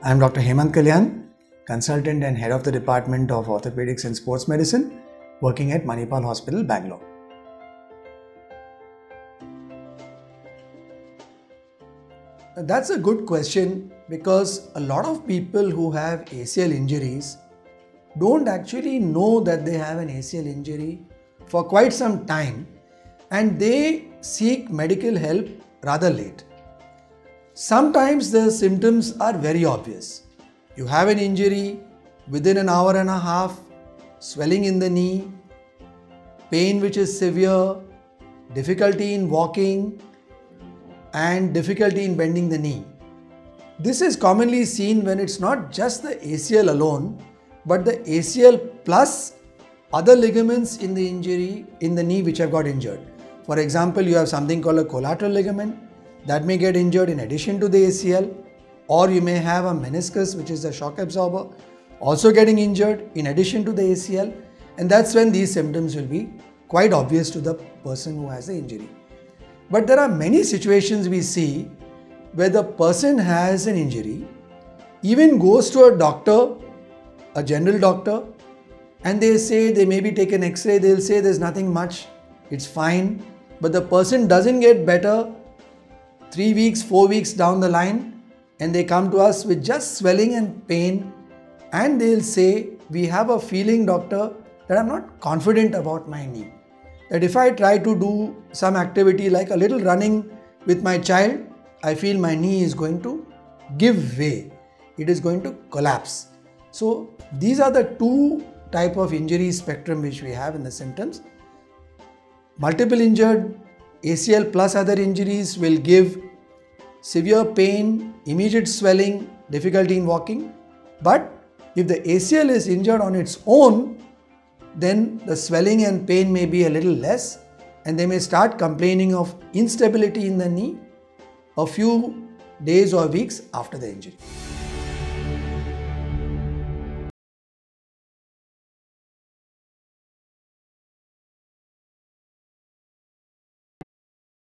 I am Dr. Hemant Kalyan, consultant and head of the Department of Orthopedics and Sports Medicine, working at Manipal Hospital, Bangalore. That's a good question because a lot of people who have ACL injuries don't actually know that they have an ACL injury for quite some time and they seek medical help rather late. Sometimes the symptoms are very obvious. You have an injury within an hour and a half, swelling in the knee, pain which is severe, difficulty in walking, and difficulty in bending the knee. This is commonly seen when it's not just the ACL alone, but the ACL plus other ligaments in the injury in the knee which have got injured. For example, you have something called a collateral ligament that may get injured in addition to the ACL, or you may have a meniscus, which is the shock absorber, also getting injured in addition to the ACL, and that's when these symptoms will be quite obvious to the person who has the injury. But there are many situations we see where the person has an injury, even goes to a doctor, a general doctor, and they say they maybe take an x ray, they'll say there's nothing much, it's fine, but the person doesn't get better three weeks, four weeks down the line, and they come to us with just swelling and pain, and they'll say, We have a feeling, doctor, that I'm not confident about my knee that if I try to do some activity like a little running with my child, I feel my knee is going to give way. It is going to collapse. So these are the two type of injury spectrum which we have in the symptoms. Multiple injured ACL plus other injuries will give severe pain, immediate swelling, difficulty in walking. But if the ACL is injured on its own, then the swelling and pain may be a little less and they may start complaining of instability in the knee a few days or weeks after the injury.